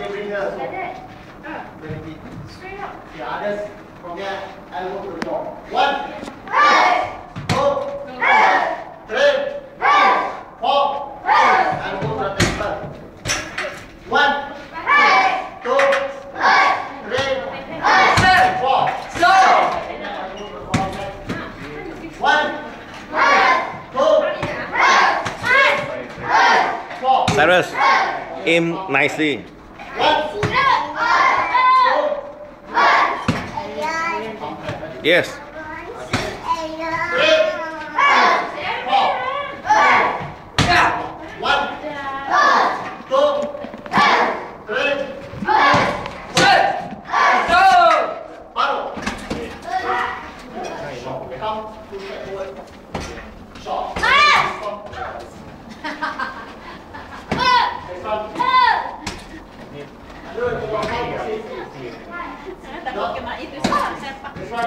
Okay, bring. So. Uh, very deep. straight up. The others from here, elbow to the door. One, two, three, four, elbow to the temple. One, two, three, four. One, two, four. Cyrus, aim nicely. One, two, Yes. three, four. One, two, three, Baru. Come